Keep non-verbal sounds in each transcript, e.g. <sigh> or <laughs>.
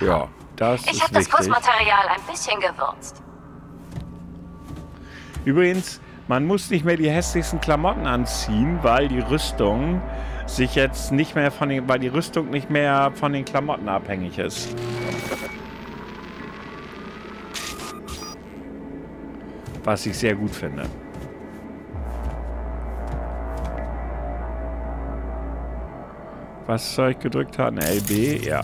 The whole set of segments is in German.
Ja, das Ich ist habe das. Kussmaterial ein bisschen gewürzt. Übrigens, man muss nicht mehr die hässlichsten Klamotten anziehen, weil die Rüstung sich jetzt nicht mehr von den, weil die Rüstung nicht mehr von den Klamotten abhängig ist. Was ich sehr gut finde. Was soll ich gedrückt haben? LB? Ja.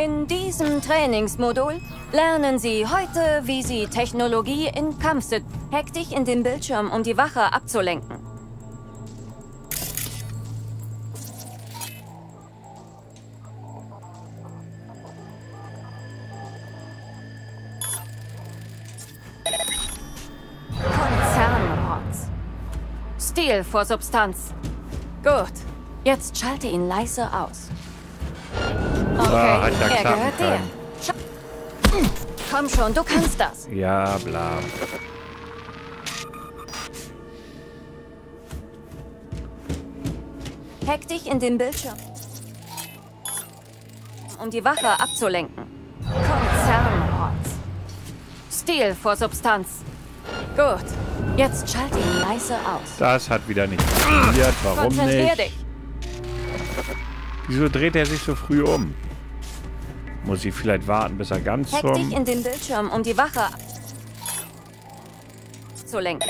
In diesem Trainingsmodul lernen Sie heute, wie Sie Technologie in Kampfsit. Hack dich in den Bildschirm, um die Wache abzulenken. Stil vor Substanz. Gut. Jetzt schalte ihn leise aus. Okay, Ah, hat ja er klappen gehört dir. können. Scha Komm schon, du kannst das. Ja, bla. Hack dich in den Bildschirm. Um die Wache abzulenken. Konzernrotz. Stil vor Substanz. Gut. Jetzt schalte ihn leise aus. Das hat wieder nicht funktioniert. Warum nicht? dich. Wieso dreht er sich so früh um? Muss ich vielleicht warten, bis er ganz Hack dich in den Bildschirm, um die Wache zu lenken.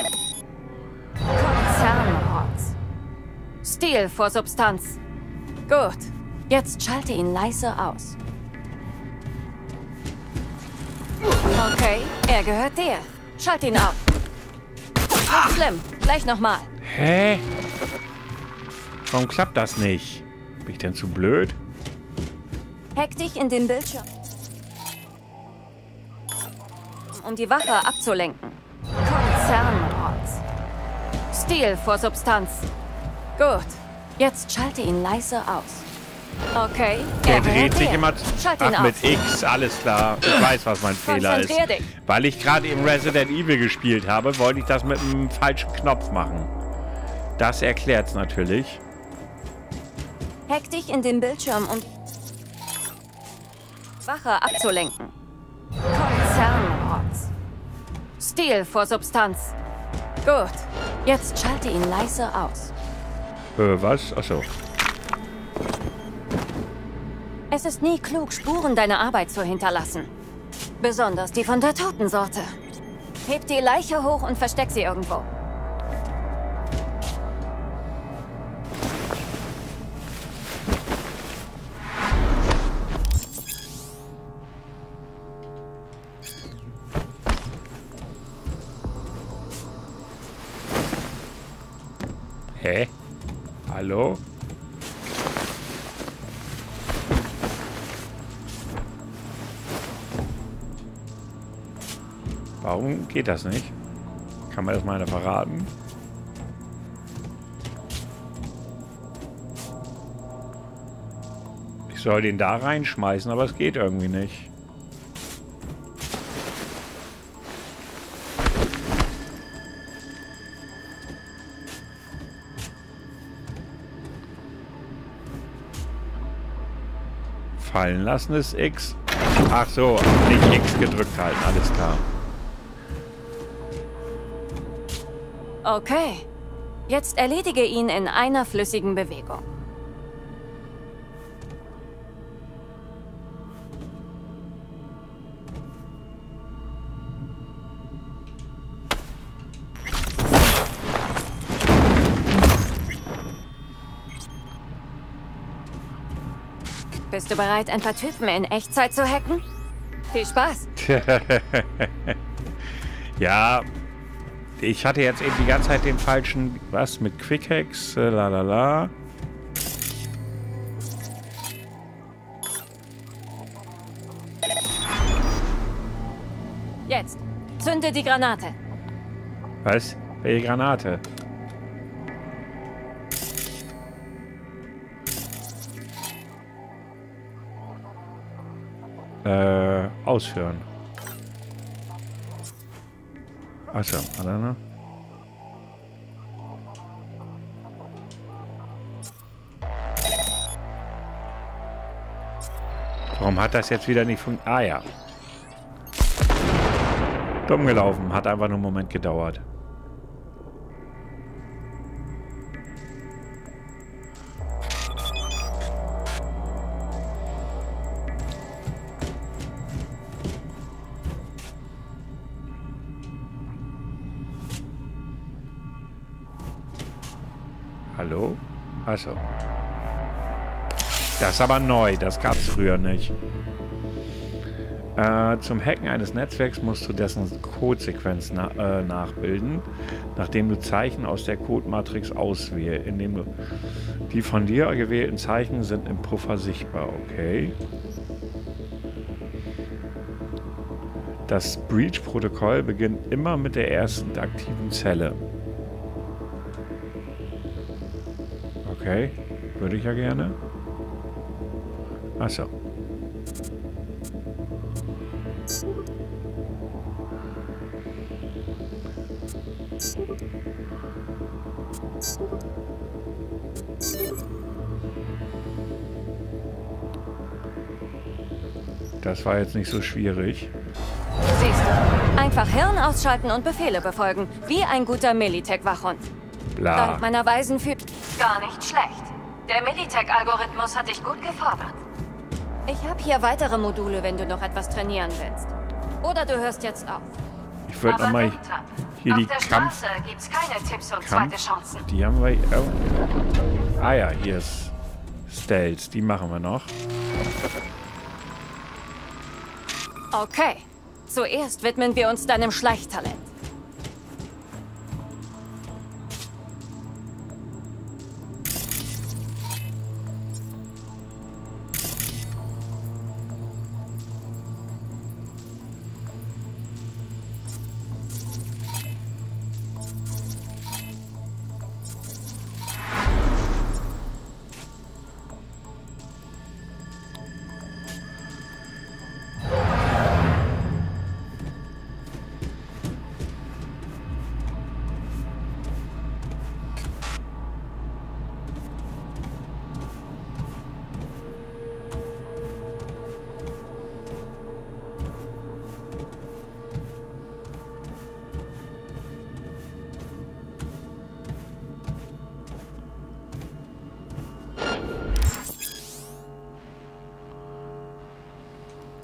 Konzernrotz. Stil vor Substanz. Gut. Jetzt schalte ihn leise aus. Okay, er gehört dir. Schalt ihn. Nicht schlimm. Gleich nochmal. Hä? Warum klappt das nicht? Bin ich denn zu blöd? Hack dich in den Bildschirm. Um die Wache abzulenken. Konzernrotz. Stil vor Substanz. Gut. Jetzt schalte ihn leise aus. Okay, Der er dreht sich immer... Ach, mit. X, alles klar. Ich weiß, was mein Fehler ist. Weil ich gerade eben Resident Evil gespielt habe, wollte ich das mit einem falschen Knopf machen. Das erklärt's natürlich. Hack dich in den Bildschirm, um Wache abzulenken. Konzernrotz. Stil vor Substanz. Gut. Jetzt schalte ihn leise aus. Äh, was? Achso. Es ist nie klug, Spuren deiner Arbeit zu hinterlassen. Besonders die von der Totensorte. Heb die Leiche hoch und versteck sie irgendwo. Hallo? Warum geht das nicht? Kann man das mal verraten? Ich soll den da reinschmeißen, aber es geht irgendwie nicht. Fallen lassen ist X. Ach so, nicht X gedrückt halten, alles klar. Okay. Jetzt erledige ihn in einer flüssigen Bewegung. Bist du bereit, ein paar Typen in Echtzeit zu hacken? Viel Spaß. <laughs> ja, ich hatte jetzt eben die ganze Zeit den falschen, was, mit Quickhacks, äh, la la la. Jetzt. Zünde die Granate. Was? Welche Granate? Äh, ausführen. Achso, warte, ne? Warum hat das jetzt wieder nicht funktioniert? Ah ja. Dumm gelaufen. Hat einfach nur einen Moment gedauert. Hallo? Achso. Das ist aber neu, das gab es früher nicht. Äh, zum Hacken eines Netzwerks musst du dessen Codesequenz na äh, nachbilden, nachdem du Zeichen aus der Codematrix auswählst. Indem du die von dir gewählten Zeichen sind im Puffer sichtbar, okay. Das Breach-Protokoll beginnt immer mit der ersten aktiven Zelle. Okay, würde ich ja gerne. Achso. Das war jetzt nicht so schwierig. Siehst du, einfach Hirn ausschalten und Befehle befolgen, wie ein guter Militech-Wachhund. Dank meiner weisen Führung. Gar nicht schlecht. Der Militech-Algorithmus hat dich gut gefordert. Ich habe hier weitere Module, wenn du noch etwas trainieren willst. Oder du hörst jetzt auf. Ich würde nochmal hier Auf die der Kampf... Straße gibt's keine Tipps und Kampf- zweite Chancen. Die haben wir... Oh. Ah ja, hier ist Stealth. Die machen wir noch. Okay. Zuerst widmen wir uns deinem Schleichtalent.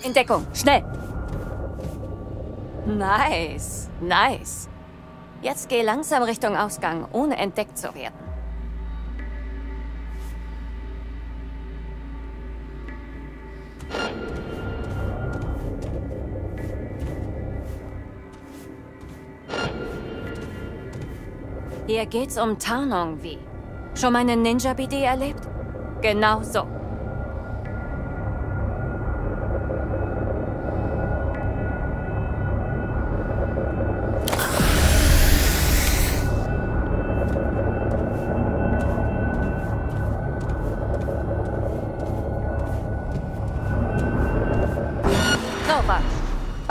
In Deckung, schnell! Nice, nice. Jetzt geh langsam Richtung Ausgang, ohne entdeckt zu werden. Hier geht's um Tarnung, wie? Schon mal eine Ninja-BD erlebt? Genau so.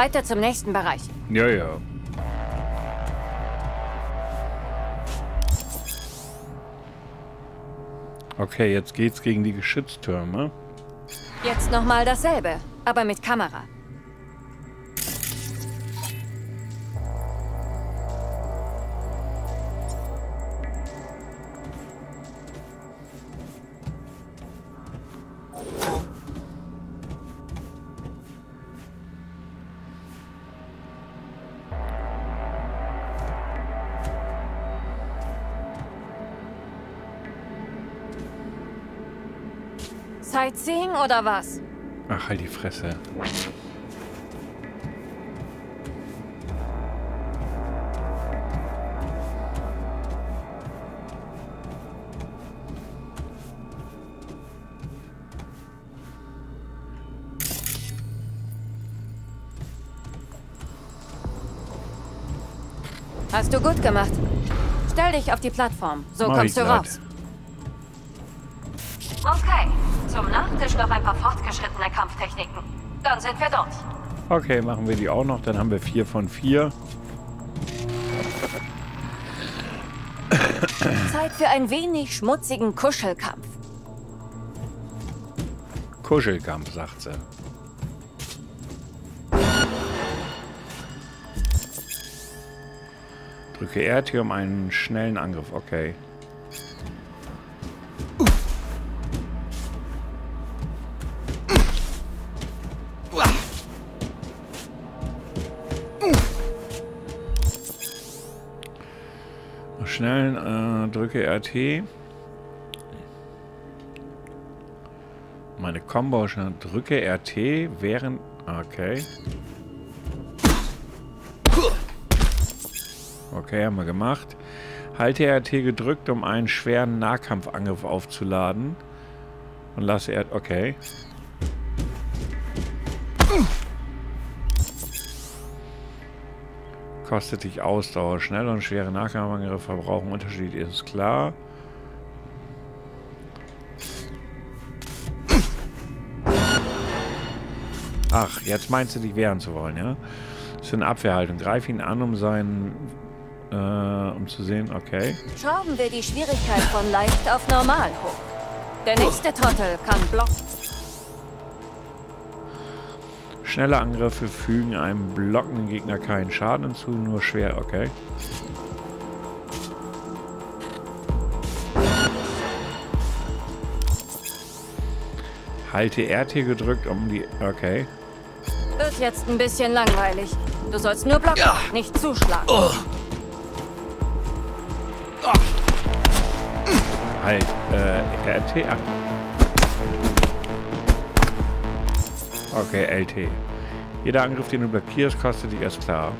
Weiter zum nächsten Bereich. Ja, ja. Okay, jetzt geht's gegen die Geschütztürme. Jetzt nochmal dasselbe, aber mit Kamera. Sightseeing oder was? Ach, halt die Fresse. Hast du gut gemacht. Stell dich auf die Plattform, so Mach kommst du grad. raus. Okay, zum Nachtisch noch ein paar fortgeschrittene Kampftechniken. Dann sind wir durch. Okay, machen wir die auch noch. Dann haben wir vier von vier. Zeit für ein wenig schmutzigen Kuschelkampf. Kuschelkampf, sagt sie. Drücke RT um einen schnellen Angriff. Okay. Schnellen äh, drücke RT. Meine Combo schnell drücke RT während. Okay. Okay, haben wir gemacht. Halte RT gedrückt, um einen schweren Nahkampfangriff aufzuladen. Und lasse RT. Okay. Kostet dich Ausdauer. Schnelle und schwere Nahkampfangriffe verbrauchen Unterschied, ist klar. Ach, jetzt meinst du dich wehren zu wollen, ja? Das ist eine Abwehrhaltung. Greif ihn an, um seinen äh, um zu sehen, okay. Schrauben wir die Schwierigkeit von leicht auf normal hoch. Der nächste Trottel kann blocken. Schnelle Angriffe fügen einem blockenden Gegner keinen Schaden hinzu, nur schwer, okay. Halte RT gedrückt, um die... Okay. Wird jetzt ein bisschen langweilig. Du sollst nur blocken, ja. nicht zuschlagen. Oh. Halt, äh, RT Okay, LT. Jeder Angriff, den du blockierst, kostet dich erst klar.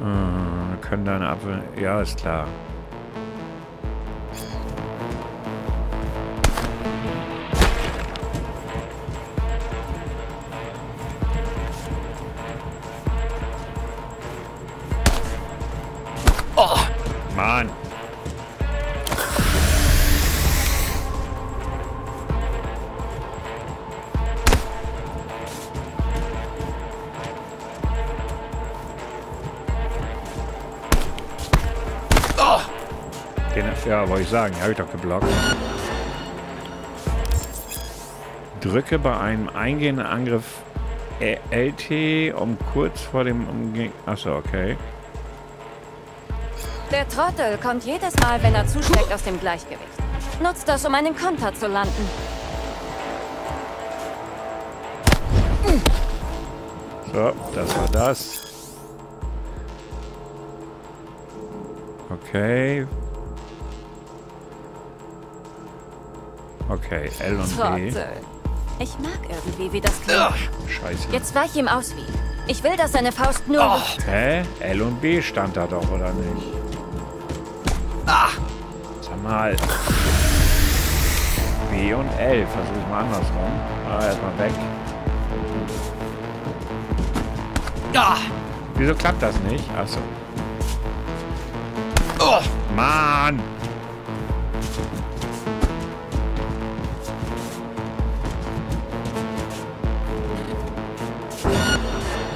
Äh, können deine Abwehr... Ja, ist klar. Wollte ich sagen. Habe ich doch geblockt. Drücke bei einem eingehenden Angriff LT, um kurz vor dem Umgehen... Achso, okay. Der Trottel kommt jedes Mal, wenn er zuschlägt, aus dem Gleichgewicht. Nutzt das, um einen Konter zu landen. So, das war das. Okay. Okay, L und B. Ich mag irgendwie, wie das klingt. Ach, scheiße. Jetzt weich ihm aus wie. Ich will, dass seine Faust nur... Oh, hä? L und B stand da doch, oder nicht? Ah! Sag mal. B und L. Versuch ich mal andersrum. Ah, erstmal weg. Ah! Wieso klappt das nicht? Achso. Oh! Mann!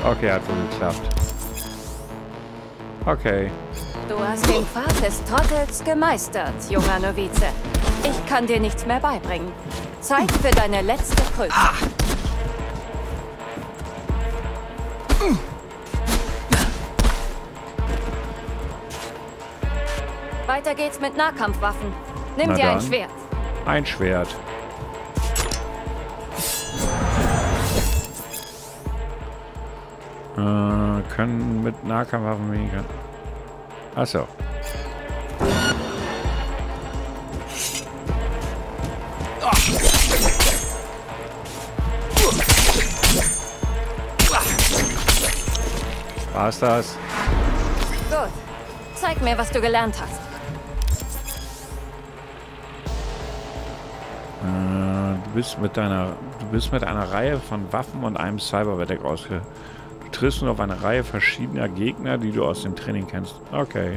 Okay, hat wohl geklappt. Okay. Du hast den Pfad des Trottels gemeistert, junger Novize. Ich kann dir nichts mehr beibringen. Zeit für deine letzte Prüfung. Ah. Weiter geht's mit Nahkampfwaffen. Nimm Na dir dann. ein Schwert. Ein Schwert. Äh, können mit Nahkampfwaffen weniger. Achso. War's das? Gut. Zeig mir, was du gelernt hast. Äh, du bist mit deiner, du bist mit einer Reihe von Waffen und einem Cyberwetter ausgestattet triffst du auf eine Reihe verschiedener Gegner, die du aus dem Training kennst. Okay.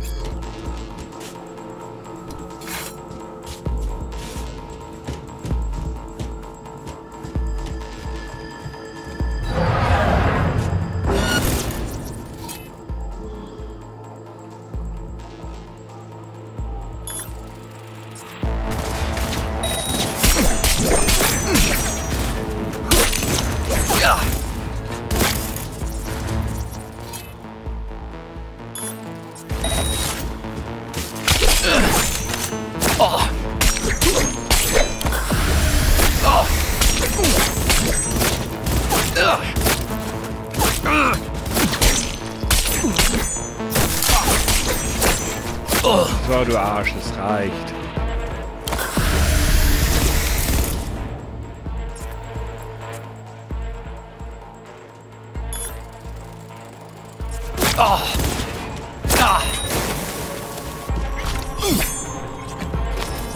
So, du Arsch, es reicht.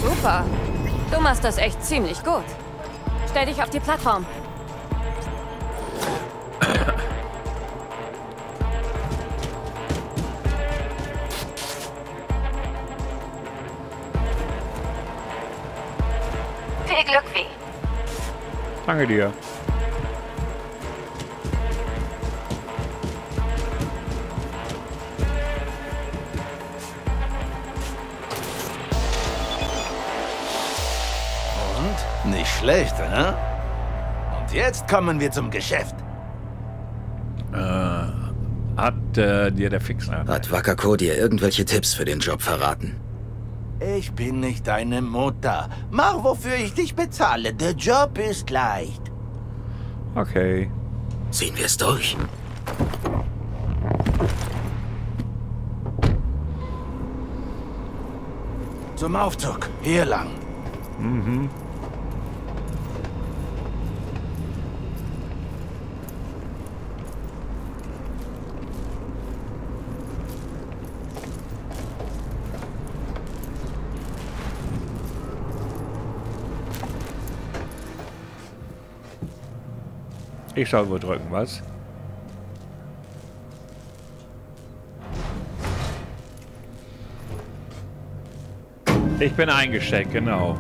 Super. Du machst das echt ziemlich gut. Stell dich auf die Plattform. Danke dir. Und? Nicht schlecht, ne? Und jetzt kommen wir zum Geschäft. Hat äh, dir der Fixer... Hat Wakako dir irgendwelche Tipps für den Job verraten? Ich bin nicht deine Mutter. Mach, wofür ich dich bezahle. Der Job ist leicht. Okay. Ziehen wir es durch? Zum Aufzug. Hier lang. Ich soll wohl drücken, was? Ich bin eingesteckt, genau.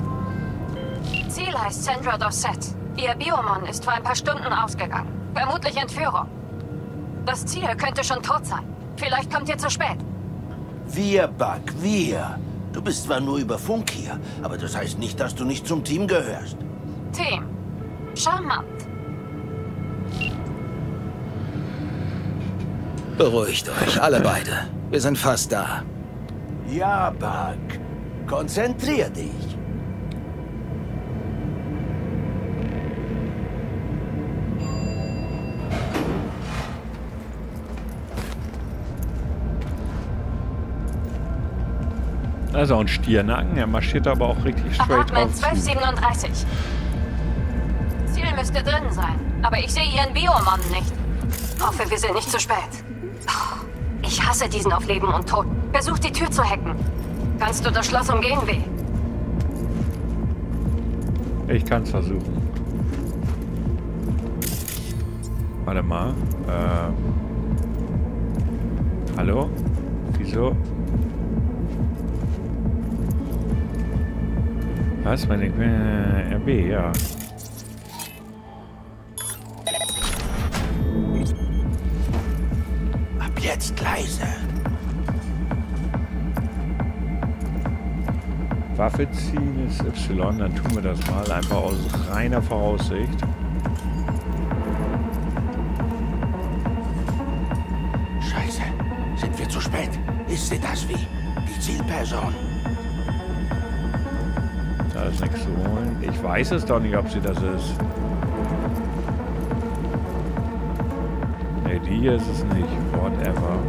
Ziel heißt Sandra Dorset. Ihr Biomon ist vor ein paar Stunden ausgegangen. Vermutlich Entführung. Das Ziel könnte schon tot sein. Vielleicht kommt ihr zu spät. Wir, Buck, wir. Du bist zwar nur über Funk hier, aber das heißt nicht, dass du nicht zum Team gehörst. Team. Charmant. Beruhigt euch, alle beide. Wir sind fast da. Ja, Buck. Konzentrier dich. Also ein Stiernacken, er marschiert aber auch richtig straight Apartment drauf zu. 1237. Ziel müsste drin sein, aber ich sehe ihren Biomon nicht. Hoffe, wir sind nicht zu spät. Ich hasse diesen auf Leben und Tod. Versuch die Tür zu hacken. Kannst du das Schloss umgehen, Weh? Ich kann es versuchen. Warte mal. Äh, hallo? Wieso? Was? Meine äh, RB, ja. Jetzt leise. Waffe ziehen ist Y, dann tun wir das mal einfach aus reiner Voraussicht. Scheiße. Sind wir zu spät? Ist sie das wie? Die Zielperson. Da ist nichts zu holen. Ich weiß es doch nicht, ob sie das ist. Ne, die hier ist es nicht. Whatever.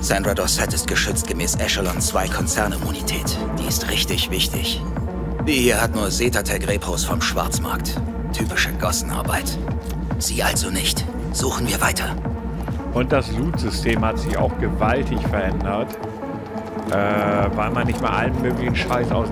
Sandra Dorset ist geschützt gemäß Echelon 2 Konzernimmunität. Die ist richtig wichtig. Die hier hat nur Setatec Repos vom Schwarzmarkt. Typische Gossenarbeit. Sie also nicht. Suchen wir weiter. Und das Loot-System hat sich auch gewaltig verändert. Äh, weil man nicht mal allen möglichen Scheiß aus